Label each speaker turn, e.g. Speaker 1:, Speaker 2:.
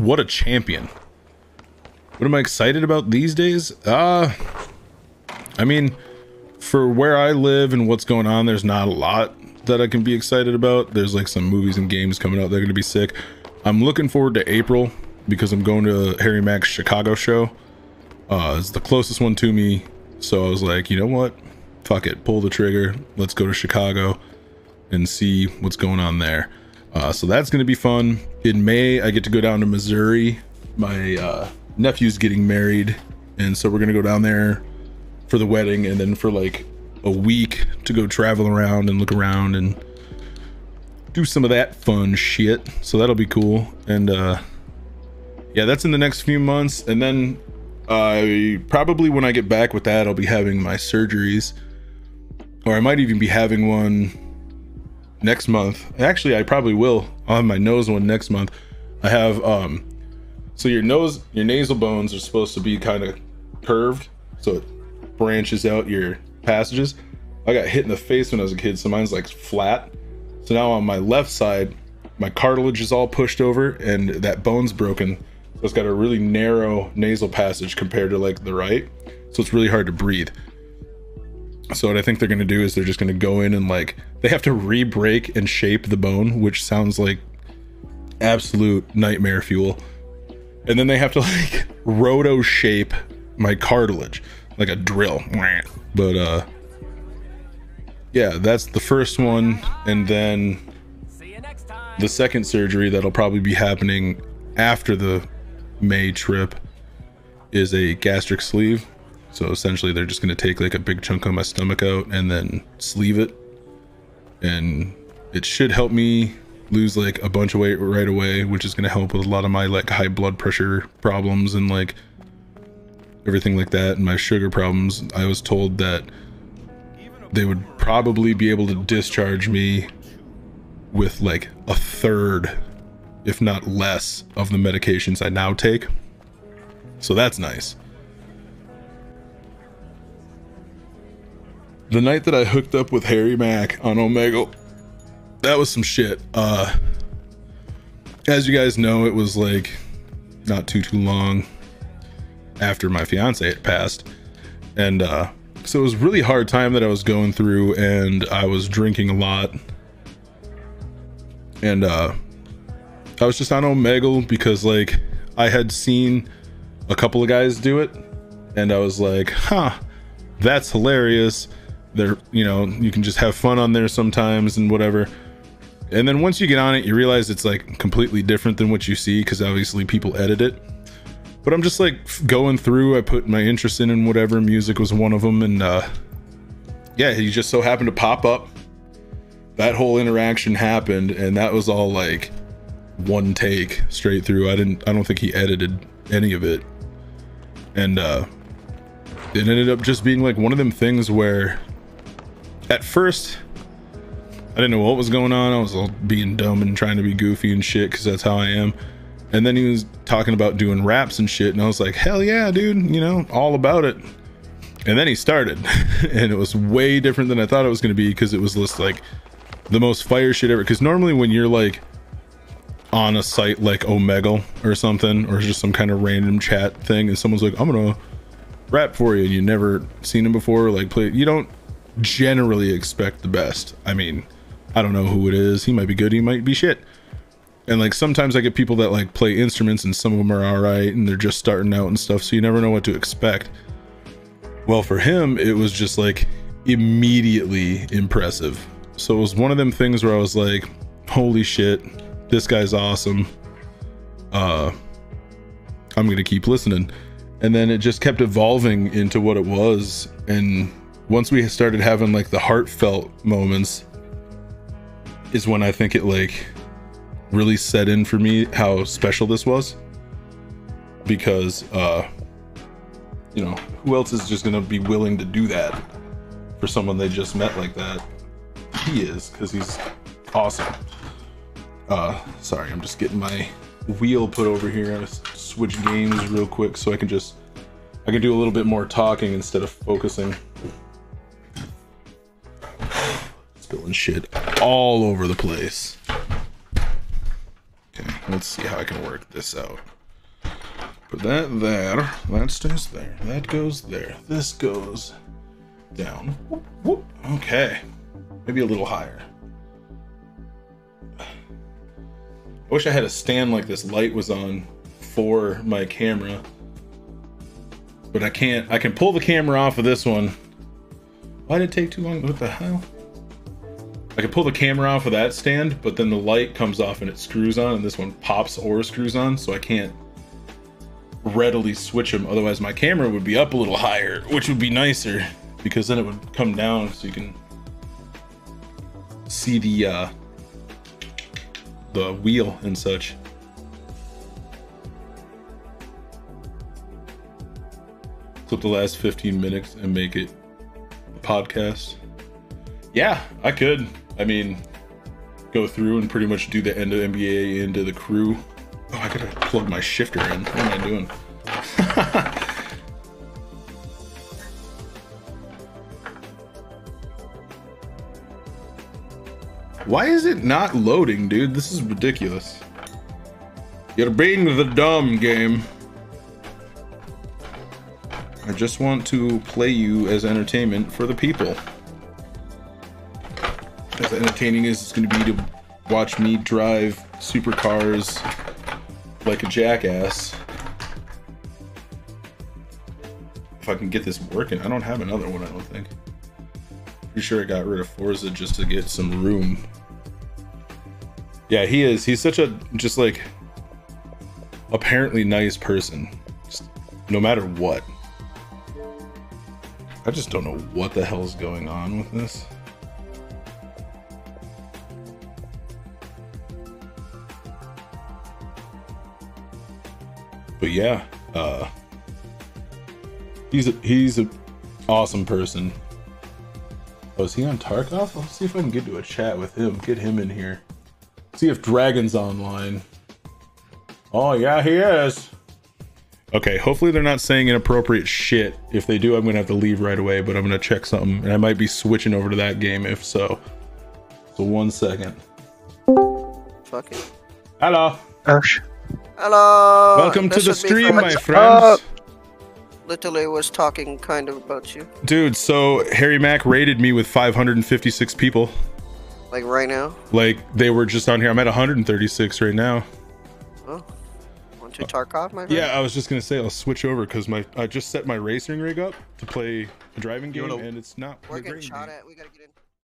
Speaker 1: what a champion. What am I excited about these days? Uh, I mean, for where I live and what's going on, there's not a lot that I can be excited about. There's like some movies and games coming out that are going to be sick. I'm looking forward to April because I'm going to Harry Mack's Chicago show. Uh, it's the closest one to me. So I was like, you know what? Fuck it. Pull the trigger. Let's go to Chicago and see what's going on there. Uh, so that's going to be fun. In May, I get to go down to Missouri. My uh, nephew's getting married. And so we're going to go down there for the wedding and then for like a week to go travel around and look around and do some of that fun shit. So that'll be cool. And uh, yeah, that's in the next few months. And then I probably when I get back with that, I'll be having my surgeries. Or I might even be having one next month. Actually, I probably will. I'll have my nose one next month. I have um so your nose your nasal bones are supposed to be kind of curved so it branches out your passages. I got hit in the face when I was a kid, so mine's like flat. So now on my left side, my cartilage is all pushed over and that bone's broken. So it's got a really narrow nasal passage compared to like the right. So it's really hard to breathe. So what I think they're gonna do is they're just gonna go in and like they have to re-break and shape the bone, which sounds like absolute nightmare fuel. And then they have to like roto shape my cartilage like a drill. But uh yeah, that's the first one and then the second surgery that'll probably be happening after the May trip is a gastric sleeve. So essentially they're just going to take like a big chunk of my stomach out and then sleeve it. And it should help me lose like a bunch of weight right away, which is going to help with a lot of my like high blood pressure problems and like everything like that and my sugar problems, I was told that they would probably be able to discharge me with like a third, if not less, of the medications I now take. So that's nice. The night that I hooked up with Harry Mack on Omegle, that was some shit. Uh, as you guys know, it was like not too too long after my fiance had passed. And uh, so it was really hard time that I was going through and I was drinking a lot. And uh, I was just on Omegle because like I had seen a couple of guys do it and I was like, huh, that's hilarious. They're, you know, you can just have fun on there sometimes and whatever. And then once you get on it, you realize it's like completely different than what you see because obviously people edit it but I'm just like going through. I put my interest in and whatever. Music was one of them, and uh, yeah, he just so happened to pop up. That whole interaction happened, and that was all like one take straight through. I didn't. I don't think he edited any of it, and uh, it ended up just being like one of them things where, at first. I didn't know what was going on. I was all being dumb and trying to be goofy and shit because that's how I am. And then he was talking about doing raps and shit. And I was like, hell yeah, dude, you know, all about it. And then he started. and it was way different than I thought it was going to be because it was just like the most fire shit ever. Because normally when you're like on a site like Omegle or something, or just some kind of random chat thing, and someone's like, I'm going to rap for you, and you never seen him before, like play, you don't generally expect the best. I mean, I don't know who it is. He might be good, he might be shit and like sometimes I get people that like play instruments and some of them are all right and they're just starting out and stuff, so you never know what to expect. Well, for him, it was just like immediately impressive. So it was one of them things where I was like, holy shit, this guy's awesome. Uh, I'm gonna keep listening. And then it just kept evolving into what it was. And once we started having like the heartfelt moments, is when I think it like really set in for me how special this was. Because uh you know who else is just gonna be willing to do that for someone they just met like that? He is because he's awesome. Uh sorry i'm just getting my wheel put over here. I switch games real quick so i can just i can do a little bit more talking instead of focusing spilling shit all over the place Okay, Let's see how I can work this out. Put that there. That stays there. That goes there. This goes down. Okay. Maybe a little higher. I wish I had a stand like this light was on for my camera. But I can't. I can pull the camera off of this one. Why did it take too long? What the hell? I can pull the camera off of that stand, but then the light comes off and it screws on, and this one pops or screws on, so I can't readily switch them. Otherwise, my camera would be up a little higher, which would be nicer because then it would come down so you can see the uh, the wheel and such. Clip the last 15 minutes and make it a podcast. Yeah, I could. I mean, go through and pretty much do the end of NBA into the crew. Oh, I gotta plug my shifter in. What am I doing? Why is it not loading, dude? This is ridiculous. You're being the dumb game. I just want to play you as entertainment for the people. As entertaining as it's going to be to watch me drive supercars like a jackass. If I can get this working. I don't have another one, I don't think. Pretty sure I got rid of Forza just to get some room. Yeah, he is. He's such a, just like, apparently nice person. Just, no matter what. I just don't know what the hell's going on with this. But yeah, uh he's a he's a awesome person. Oh, is he on Tarkov? Let's see if I can get to a chat with him. Get him in here. See if Dragon's online. Oh yeah, he is. Okay, hopefully they're not saying inappropriate shit. If they do, I'm gonna have to leave right away, but I'm gonna check something. And I might be switching over to that game if so. So one second.
Speaker 2: Fuck it.
Speaker 1: Hello.
Speaker 3: Gosh.
Speaker 2: Hello.
Speaker 1: Welcome to the stream, my friends.
Speaker 3: up?
Speaker 2: Literally was talking kind of about you,
Speaker 1: Dude, so Harry Mack rated me with 556 people.
Speaker 2: like right now.
Speaker 1: Like they were just on here. I'm at 136 right now.
Speaker 2: Oh, want to Tarkov, my friend?
Speaker 1: Yeah, I was just gonna say I'll switch over because my I just set my racing rig up to play a driving game,
Speaker 3: wanna-
Speaker 1: and it's not
Speaker 2: We're getting shot
Speaker 1: game.
Speaker 2: at. We gotta get in.